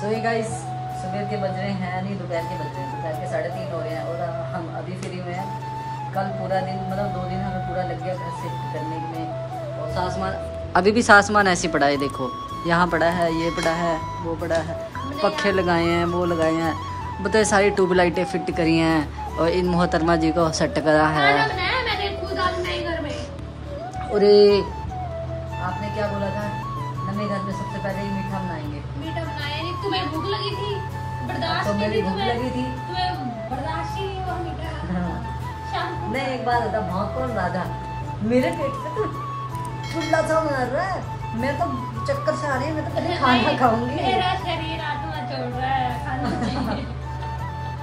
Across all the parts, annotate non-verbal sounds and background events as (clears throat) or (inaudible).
सो ये गाइस सुबह के बज रहे हैं नहीं दोपहर के बज रहे हैं। दोपहर के साढ़े तीन हो रहे हैं और हम अभी फ्री हुए हैं। कल पूरा दिन मतलब दो दिन हमें पूरा लग गया घर शिफ्ट करने में और सासमान अभी भी सासमान ऐसे पड़ा है देखो। यहाँ पड़ा है ये पड़ा है वो पड़ा है। पखे लगाए हैं वो लगाए हैं। बताए सारी ट्यूबलाइटें फिट करी हैं और इन मोहतरमा जी को सेट करा है। अरे आपने क्या बोला था? नए घर में सबसे पहले ही मीठा बनाएँगे। मीठा तुम्हें भूख लगी थी? बर्दाश्त तो नहीं थी तुम्हें? लगी थी। तुम्हें बर्दाश्त ही नहीं हुआ मीठा हाँ। शाम एक बात भौंक कौन था? मेरे पेट तो ठुल्ला सा मार रहा है। मैं तो चक्कर से आ रही है मैं तो पहले खाना खाऊँगी। मेरा शरीर आत्मा चल रहा है खाना (laughs)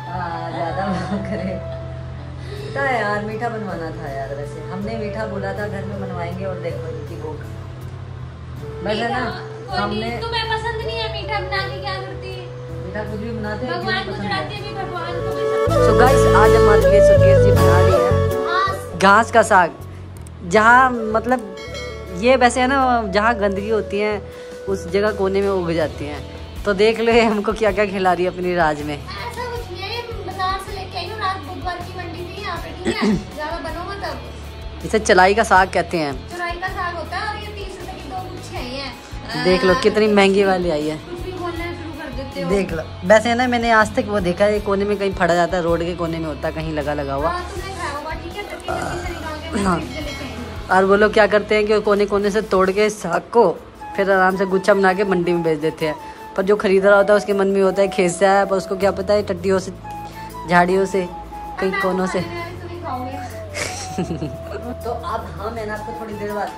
हाँ ज़्यादा करे था यार मीठा बनवाना था यार वैसे। हमने मीठा बोला था घर में बनवाएँगे और देखो इनकी भूख। वैसे ना? हमने पसंद नहीं है मीठा बना के क्या करती है? मीठा कुछ भी बनाते हैं भगवान को चढ़ाती है है? भगवान को सो गाइस आज हमारे लिए सुर्गेश जी बना रही है। घास। का साग। जहाँ मतलब ये वैसे है ना जहाँ गंदगी होती है उस जगह कोने में उग जाती हैं। तो देख लो हमको क्या क्या खिला रही है अपनी राज में। ऐसा कुछ ये बाज़ार से लेके आई रात बुधवार की मंडी थी यहाँ पे ठीक है? (clears throat) ज़्यादा बनो मत अब। इसे चलाई का साग कहते हैं। चुराई का साग होता है और ये तीस रुपए की दो गुच्छे आई हैं देख लो कितनी महँगी वाली आई है। (laughs) हो देख लो। वैसे ना मैंने आज तक वो देखा है कोने में कहीं फड़ा जाता है रोड के कोने में होता कहीं लगा लगा हुआ। हाँ ठीक है? और वो लोग क्या करते हैं कि कोने कोने से तोड़ के साग को फिर आराम से गुच्छा बना के मंडी में बेच देते हैं। पर जो खरीद रहा होता है उसके मन में होता है खेसा है पर उसको क्या पता है टट्टियों से झाड़ियों से कई मैं कोनों से। खाओगे। (laughs) तो अब हम है ना आपको थोड़ी देर बाद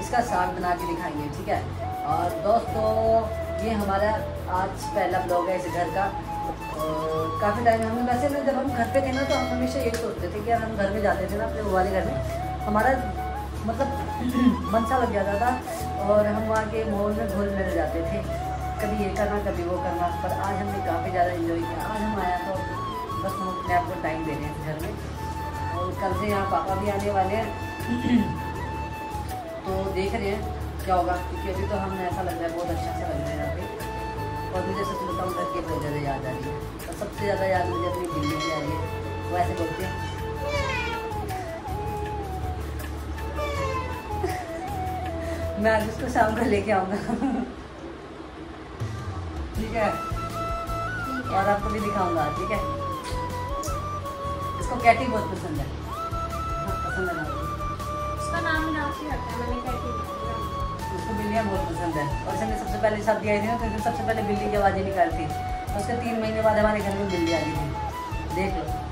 इसका साग बना के दिखाएँगे ठीक है? और दोस्तों ये हमारा आज पहला ब्लॉग है इस घर का। काफ़ी टाइम हमने वैसे ना जब हम घर पे थे ना तो हम हमेशा यही सोचते थे कि हम घर में जाते थे ना, अपने वाले घर में। हमारा मतलब (clears throat) मन सा लग जाता था और हम वहाँ के माहौल में घुल मिल जाते थे। कभी ये करना, कभी वो करना, पर आज हमने काफ़ी ज़्यादा इन्जॉय किया। आज हम आया तो बस हम अपने आप को टाइम दे रहे हैं घर में। और कल से यहाँ पापा भी आने वाले हैं। (clears throat) तो देख रहे हैं। क्या होगा? क्योंकि अभी तो हमें ऐसा लग रहा है बहुत अच्छा सा लग रहा है यहाँ पे और मुझे सच बताऊँ घर की बहुत ज़्यादा याद आ रही है। और सबसे ज़्यादा याद मुझे अपनी बिल्ली की आ रही है। वो ऐसे बोलते हैं। मैं आज उसको शाम को लेके आऊँगा। ठीक है? और आपको भी दिखाऊँगा ठीक है? इसको कैटी बहुत पसंद है। हाँ, पसंद है उसका नाम मीनाक्षी रखा है। उसको बहुत पसंद है। और इसने सबसे पहले शादी आई थी ना तो इसने सबसे पहले बिल्ली की आवाज़ें निकाली थी उसके तीन महीने बाद हमारे घर में बिल्ली आ गई थी। देख लो।